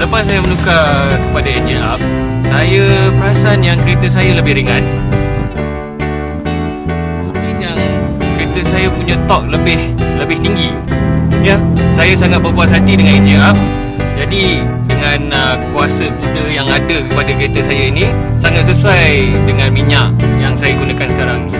Lepas saya menukar kepada engine up, saya perasan yang kereta saya lebih ringan. Tapi yang kereta saya punya torque lebih lebih tinggi. Ya, saya sangat berpuas hati dengan engine up. Jadi dengan uh, kuasa kuda yang ada kepada kereta saya ini sangat sesuai dengan minyak yang saya gunakan sekarang ni.